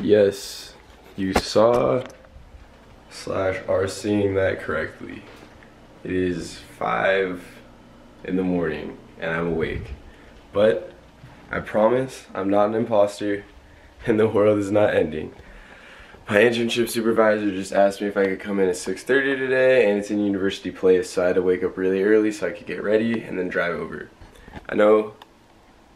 Yes, you saw slash are seeing that correctly. It is five in the morning and I'm awake. But I promise I'm not an imposter and the world is not ending. My internship supervisor just asked me if I could come in at 6.30 today and it's in University Place so I had to wake up really early so I could get ready and then drive over. I know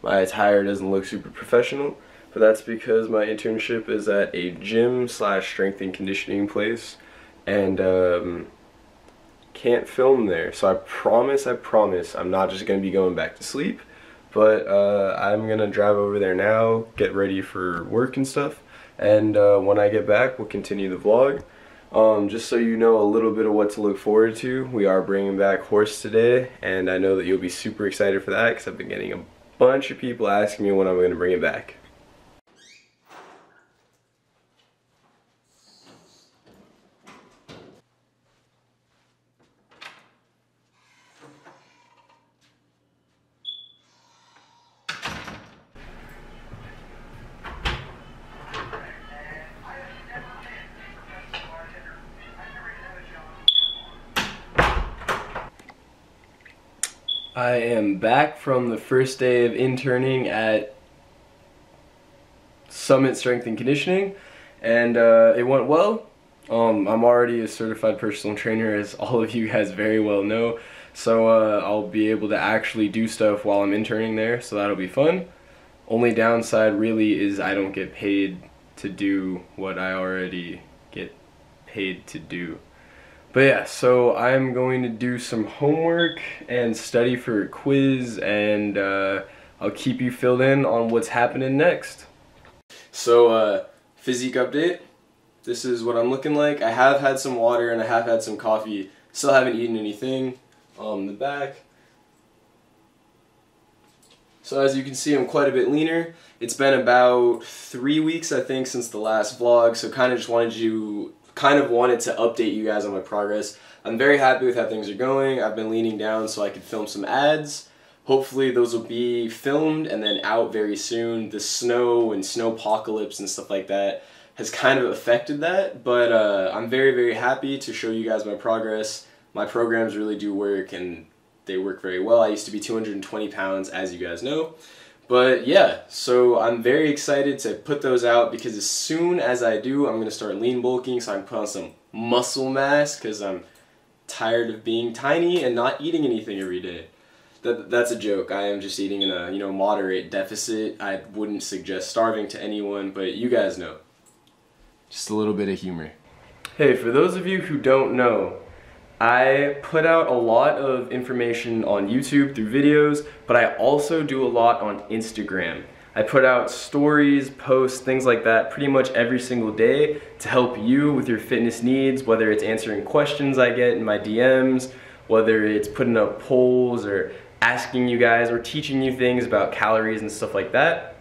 my attire doesn't look super professional but that's because my internship is at a gym slash strength and conditioning place and um, can't film there. So I promise, I promise, I'm not just going to be going back to sleep, but uh, I'm going to drive over there now, get ready for work and stuff, and uh, when I get back, we'll continue the vlog. Um, just so you know a little bit of what to look forward to, we are bringing back Horse today, and I know that you'll be super excited for that because I've been getting a bunch of people asking me when I'm going to bring it back. I am back from the first day of interning at Summit Strength and Conditioning, and uh, it went well. Um, I'm already a certified personal trainer, as all of you guys very well know, so uh, I'll be able to actually do stuff while I'm interning there, so that'll be fun. Only downside really is I don't get paid to do what I already get paid to do. But yeah, so I'm going to do some homework and study for a quiz and uh, I'll keep you filled in on what's happening next. So, uh, physique update. This is what I'm looking like. I have had some water and I have had some coffee. Still haven't eaten anything. Um, the back. So as you can see, I'm quite a bit leaner. It's been about three weeks, I think, since the last vlog, so kind of just wanted you kind of wanted to update you guys on my progress. I'm very happy with how things are going. I've been leaning down so I could film some ads. Hopefully those will be filmed and then out very soon. The snow and snow apocalypse and stuff like that has kind of affected that, but uh, I'm very, very happy to show you guys my progress. My programs really do work and they work very well. I used to be 220 pounds, as you guys know. But yeah, so I'm very excited to put those out because as soon as I do, I'm going to start lean bulking so I can put on some muscle mass because I'm tired of being tiny and not eating anything every day. That, that's a joke. I am just eating in a you know moderate deficit. I wouldn't suggest starving to anyone, but you guys know. Just a little bit of humor. Hey, for those of you who don't know, I put out a lot of information on YouTube through videos, but I also do a lot on Instagram. I put out stories, posts, things like that pretty much every single day to help you with your fitness needs, whether it's answering questions I get in my DMs, whether it's putting up polls or asking you guys or teaching you things about calories and stuff like that.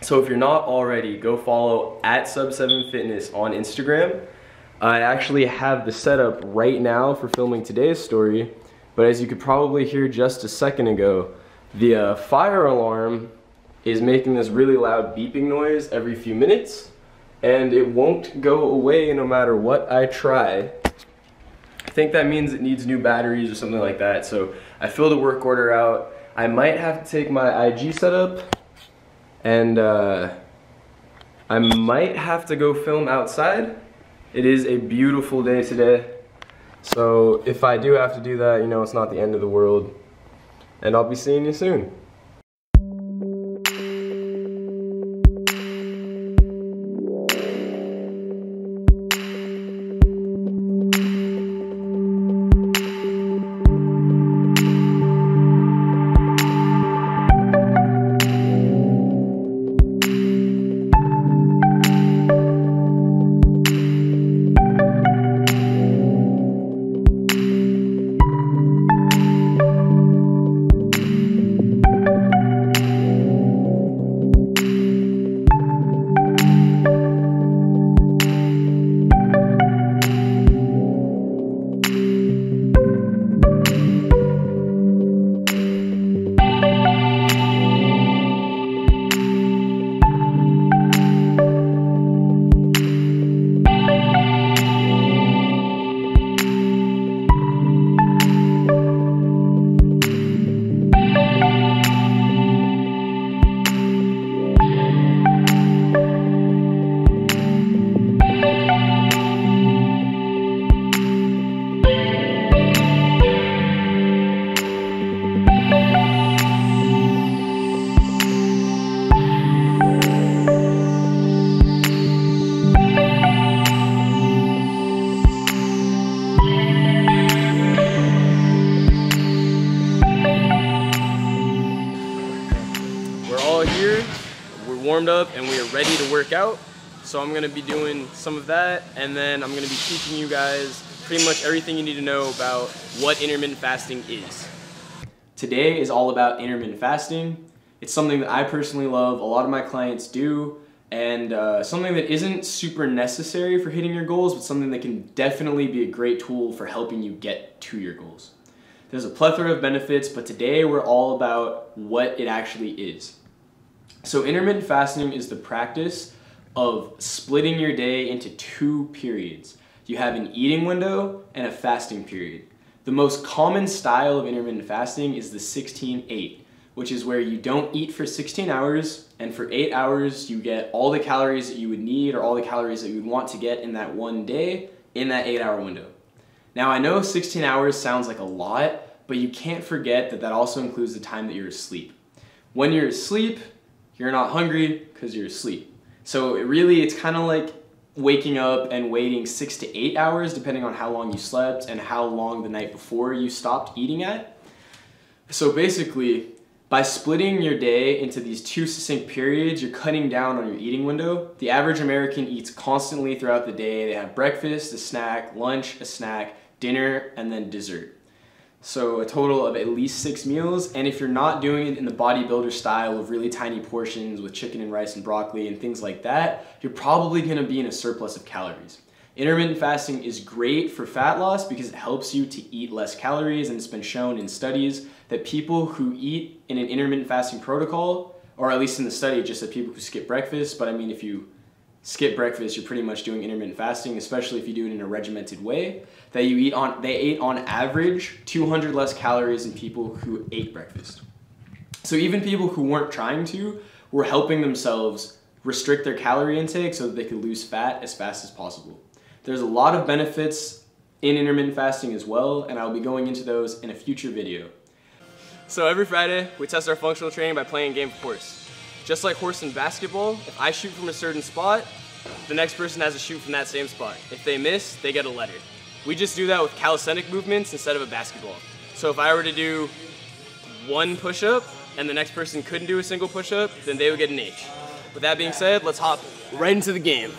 So if you're not already, go follow at Sub7Fitness on Instagram. I actually have the setup right now for filming today's story, but as you could probably hear just a second ago, the uh, fire alarm is making this really loud beeping noise every few minutes, and it won't go away no matter what I try. I think that means it needs new batteries or something like that, so I filled the work order out. I might have to take my IG setup, and uh, I might have to go film outside, it is a beautiful day today. So if I do have to do that, you know, it's not the end of the world. And I'll be seeing you soon. Out. So I'm gonna be doing some of that and then I'm gonna be teaching you guys pretty much everything you need to know about what intermittent fasting is. Today is all about intermittent fasting. It's something that I personally love, a lot of my clients do, and uh, something that isn't super necessary for hitting your goals, but something that can definitely be a great tool for helping you get to your goals. There's a plethora of benefits, but today we're all about what it actually is. So intermittent fasting is the practice of splitting your day into two periods. You have an eating window and a fasting period. The most common style of intermittent fasting is the 16-8, which is where you don't eat for 16 hours, and for 8 hours you get all the calories that you would need or all the calories that you would want to get in that one day in that 8 hour window. Now I know 16 hours sounds like a lot, but you can't forget that that also includes the time that you're asleep. When you're asleep, you're not hungry because you're asleep. So it really, it's kind of like waking up and waiting six to eight hours, depending on how long you slept and how long the night before you stopped eating at. So basically, by splitting your day into these two succinct periods, you're cutting down on your eating window. The average American eats constantly throughout the day. They have breakfast, a snack, lunch, a snack, dinner, and then dessert. So a total of at least six meals. And if you're not doing it in the bodybuilder style of really tiny portions with chicken and rice and broccoli and things like that, you're probably gonna be in a surplus of calories. Intermittent fasting is great for fat loss because it helps you to eat less calories and it's been shown in studies that people who eat in an intermittent fasting protocol, or at least in the study, just that people who skip breakfast, but I mean if you skip breakfast, you're pretty much doing intermittent fasting, especially if you do it in a regimented way. That you eat on, they ate on average 200 less calories than people who ate breakfast. So even people who weren't trying to were helping themselves restrict their calorie intake so that they could lose fat as fast as possible. There's a lot of benefits in intermittent fasting as well, and I'll be going into those in a future video. So every Friday, we test our functional training by playing a game of horse. Just like horse and basketball, if I shoot from a certain spot, the next person has to shoot from that same spot. If they miss, they get a letter. We just do that with calisthenic movements instead of a basketball. So if I were to do one push-up and the next person couldn't do a single push-up, then they would get an H. With that being said, let's hop right into the game.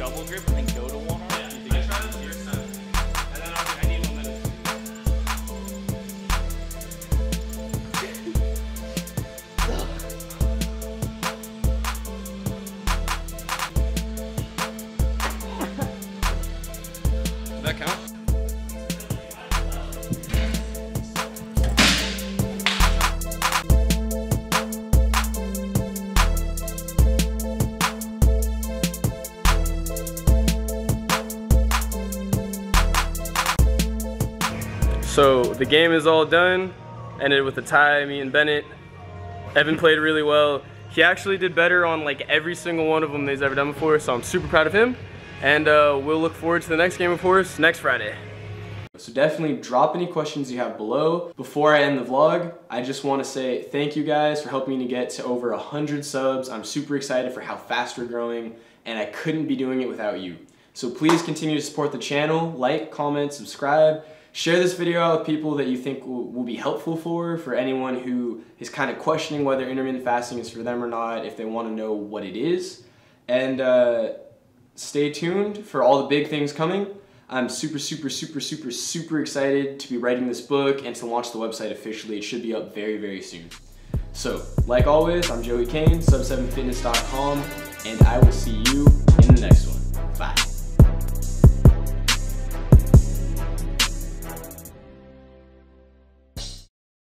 Double grip and then go to one arm? The game is all done. Ended with a tie, me and Bennett. Evan played really well. He actually did better on like every single one of them that he's ever done before, so I'm super proud of him. And uh, we'll look forward to the next game, of course, next Friday. So definitely drop any questions you have below. Before I end the vlog, I just want to say thank you guys for helping me to get to over 100 subs. I'm super excited for how fast we're growing, and I couldn't be doing it without you. So please continue to support the channel, like, comment, subscribe, Share this video out with people that you think will, will be helpful for, for anyone who is kind of questioning whether intermittent fasting is for them or not, if they want to know what it is. And uh, stay tuned for all the big things coming. I'm super, super, super, super, super excited to be writing this book and to launch the website officially. It should be up very, very soon. So, like always, I'm Joey Kane, sub7fitness.com, and I will see you in the next one. Bye.